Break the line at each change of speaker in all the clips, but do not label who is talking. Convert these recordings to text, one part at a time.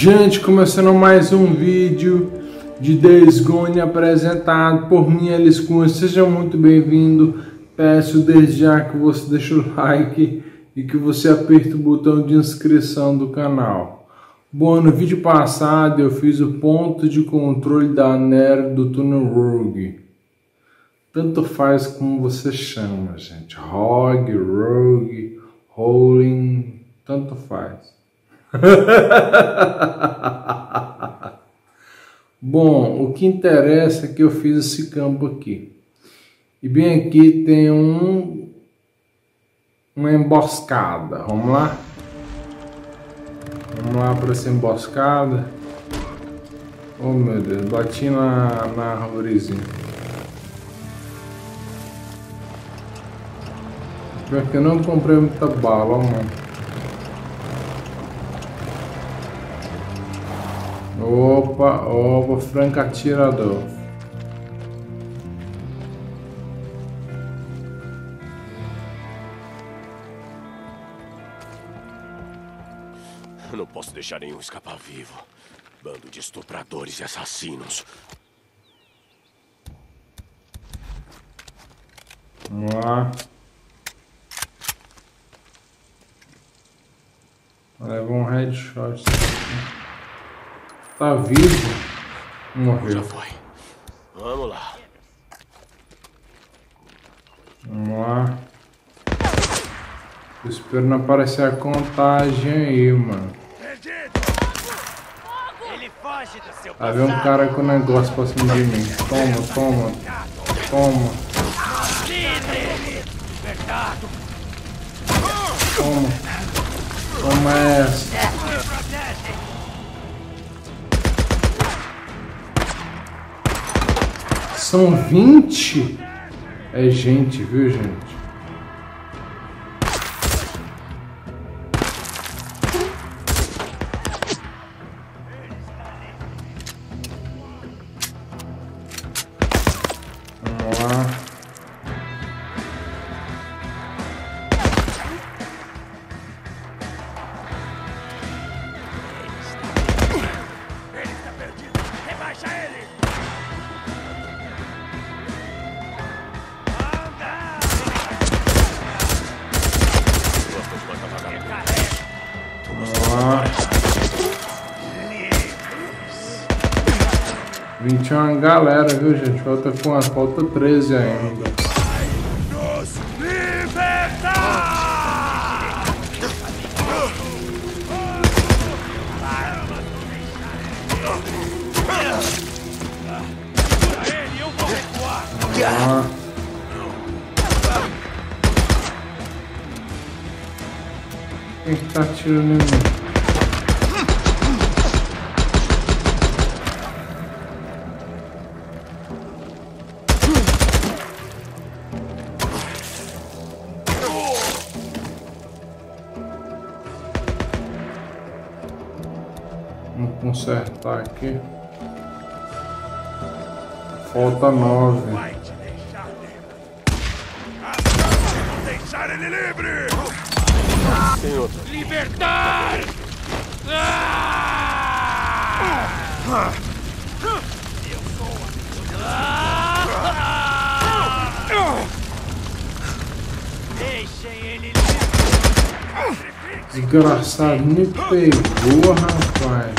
Gente, começando mais um vídeo de Days apresentado por mim, Alice Cunha. Seja muito bem-vindo. Peço desde já que você deixe o like e que você aperte o botão de inscrição do canal. Bom, no vídeo passado eu fiz o ponto de controle da Nero do túnel Rogue. Tanto faz como você chama, gente. Rogue, Rogue, Rolling, tanto faz. Bom, o que interessa é que eu fiz esse campo aqui. E bem aqui tem um uma emboscada. Vamos lá? Vamos lá para essa emboscada. Oh meu Deus, bati na, na árvorezinha. Porque eu não comprei muita bala, mano. Opa, opa, franco atirador.
Não posso deixar nenhum escapar vivo. Bando de estupradores e assassinos.
Vamos lá. Leva um headshot. Tá vivo. Morreu.
Já foi. Vamos lá.
Vamos lá. Tô esperando aparecer a contagem aí, mano.
Ele foge do seu
Tá vendo um cara com negócio pra cima de mim. Toma, toma. Toma. Toma. Toma essa. São 20? É gente, viu, gente? Vamos lá. 20 é uma galera, viu, gente? Falta quanto? Falta 13 ainda.
Nos
que tá atirando em mim? Consertar aqui. Falta nove.
Vai te deixar livre. Vou deixar ele livre.
Outro.
Libertar! Eu sou a... Deixem ele livre!
Desgraçado, me pegou, rapaz.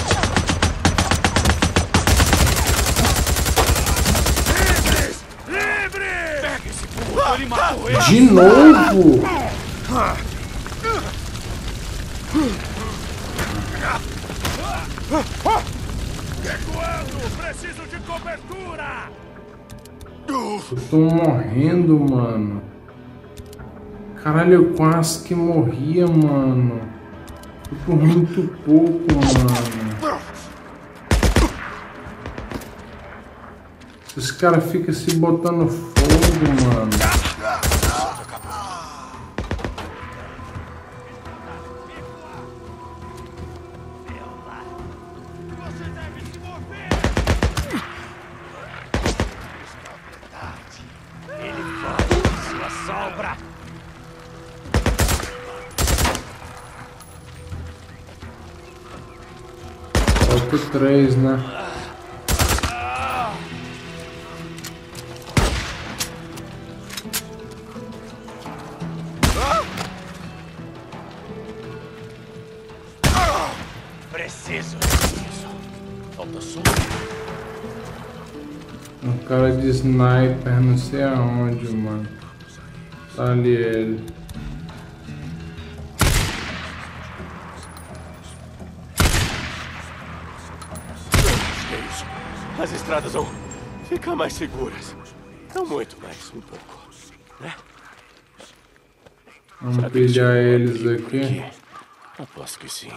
Livre! Pega esse burro, ele matou ele!
De novo?
Recuando! Preciso de cobertura!
Eu tô morrendo, mano. Caralho, eu quase que morria, mano. Foi por muito pouco, mano. Esses caras ficam se botando fogo, mano. Falta três, né?
Preciso. Isso. Falta só.
Um cara de sniper, não sei aonde, mano. Tá ali ele.
As estradas vão ficar mais seguras. Não muito, mas um pouco. Né?
Vamos
eles
pilhar eles
por
aqui.
Aposto que sim.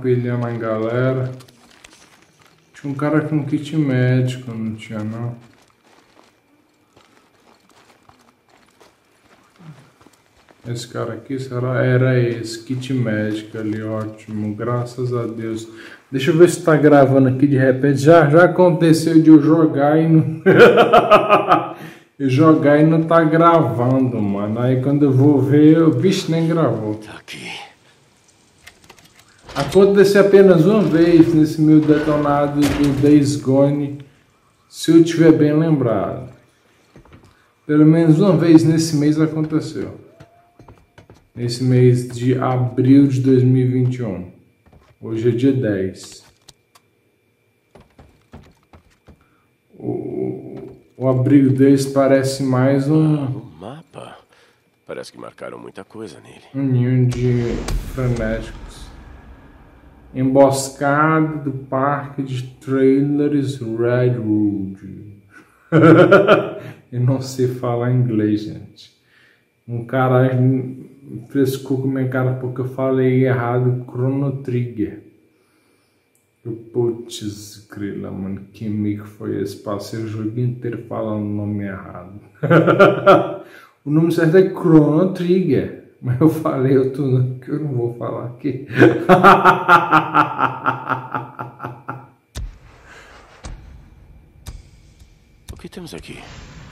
Pilhando a galera. Tinha um cara com kit médico, não tinha não. Esse cara aqui será, era esse, kit médico ali, ótimo, graças a Deus. Deixa eu ver se tá gravando aqui de repente. Já, já aconteceu de eu jogar e não. eu jogar e não tá gravando, mano. Aí quando eu vou ver, o bicho nem gravou.
Tá aqui.
Aconteceu apenas uma vez nesse meu detonado do Days Gone, se eu estiver bem lembrado. Pelo menos uma vez nesse mês aconteceu. Nesse mês de abril de 2021. Hoje é dia 10. O, o abrigo deles parece mais um,
mapa. Parece que marcaram muita coisa nele.
um ninho de frenéticos. Emboscada do parque de trailers Redwood. Eu não sei falar inglês, gente. Um cara frescou com minha cara porque eu falei errado Chrono Trigger. Eu, putz, grila, mano, que mico foi esse? Passei o jogo inteiro falando o nome errado. o nome certo é Chrono Trigger. Mas eu falei outro nome que eu não vou falar aqui.
O que temos aqui?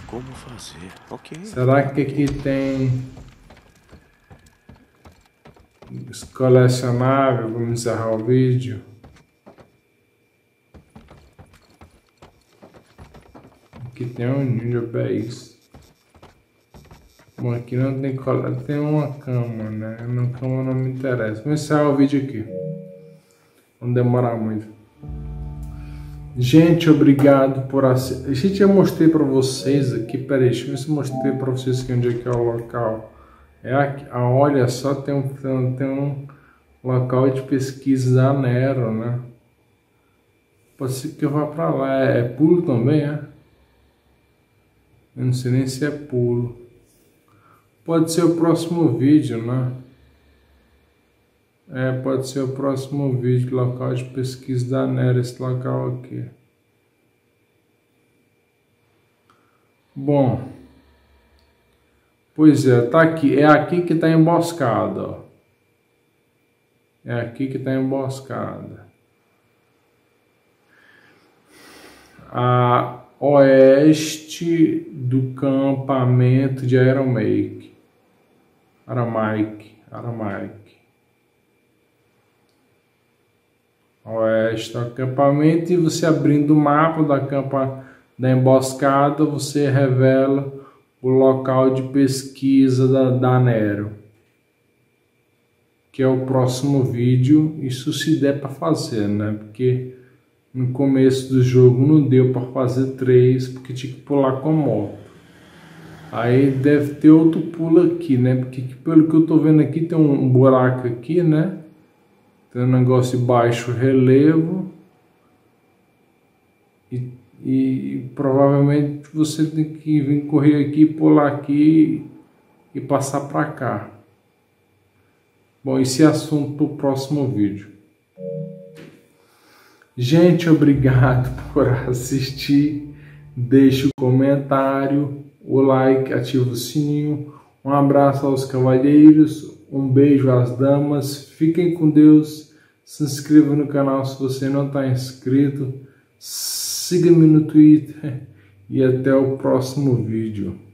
Como fazer? Ok.
Será que aqui tem colecionável? Vamos encerrar o vídeo. Aqui tem um Ninja Base. Bom, aqui não tem cola, tem uma cama, né? Na cama não me interessa. Vamos encerrar o vídeo aqui. Não demorar muito. Gente, obrigado por assistir. Gente, eu mostrei para vocês aqui. Peraí, deixa eu mostrei para vocês aqui onde é que é o local. É aqui. Ah, olha só, tem um, tem um local de pesquisa da Nero, né? Pode ser que eu vá para lá. É, é pulo também, é? Eu não sei nem se é pulo. Pode ser o próximo vídeo, né? É, pode ser o próximo vídeo, local de pesquisa da NERA, esse local aqui. Bom, pois é, tá aqui, é aqui que tá emboscada, ó. É aqui que tá emboscada. A oeste do campamento de Aramaic. Aramaic, Aramaic. oeste do acampamento e você abrindo o mapa da campa da emboscada, você revela o local de pesquisa da, da Nero, que é o próximo vídeo, isso se der para fazer, né? Porque no começo do jogo não deu para fazer três, porque tinha que pular com moto. Aí deve ter outro pulo aqui, né? Porque pelo que eu tô vendo aqui tem um buraco aqui, né? Tem um negócio de baixo relevo. E e provavelmente você tem que vir correr aqui, pular aqui e passar para cá. Bom, esse é assunto para o próximo vídeo. Gente, obrigado por assistir. Deixe o comentário, o like, ativa o sininho. Um abraço aos cavalheiros, um beijo às damas. Fiquem com Deus. Se inscreva no canal se você não está inscrito. Siga-me no Twitter e até o próximo vídeo.